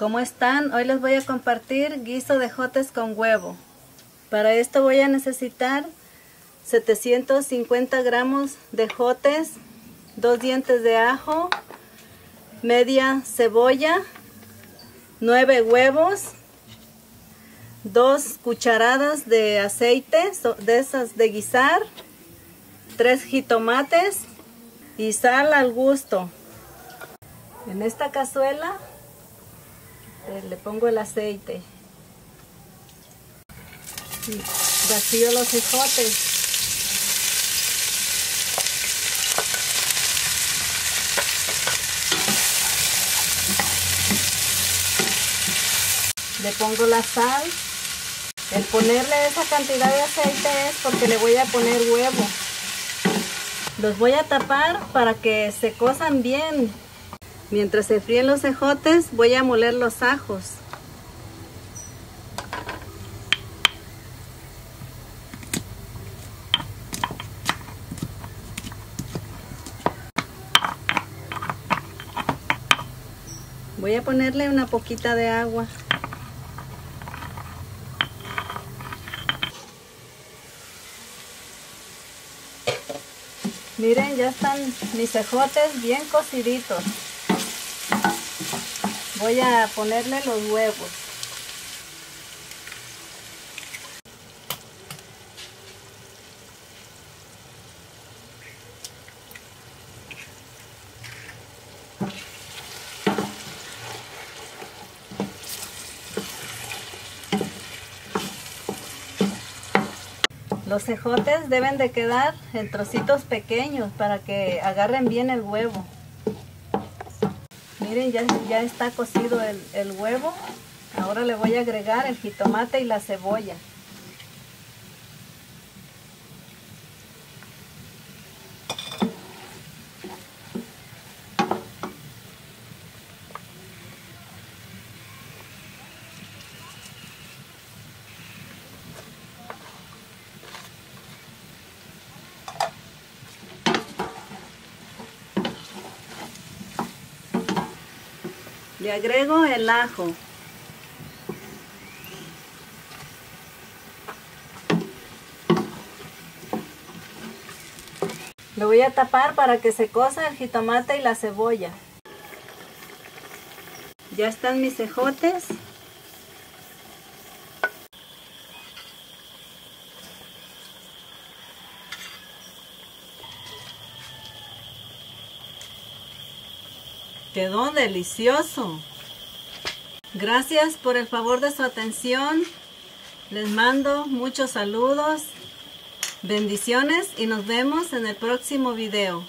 ¿Cómo están? Hoy les voy a compartir guiso de jotes con huevo. Para esto voy a necesitar 750 gramos de jotes, dos dientes de ajo, media cebolla, nueve huevos, dos cucharadas de aceite de esas de guisar, tres jitomates y sal al gusto. En esta cazuela le pongo el aceite. Y vacío los ejotes. Le pongo la sal. El ponerle esa cantidad de aceite es porque le voy a poner huevo. Los voy a tapar para que se cosan bien Mientras se fríen los ejotes, voy a moler los ajos. Voy a ponerle una poquita de agua. Miren, ya están mis ejotes bien cociditos voy a ponerle los huevos Los cejotes deben de quedar en trocitos pequeños para que agarren bien el huevo. Miren, ya, ya está cocido el, el huevo. Ahora le voy a agregar el jitomate y la cebolla. Le agrego el ajo. Lo voy a tapar para que se cosa el jitomate y la cebolla. Ya están mis cejotes. Quedó delicioso. Gracias por el favor de su atención. Les mando muchos saludos, bendiciones y nos vemos en el próximo video.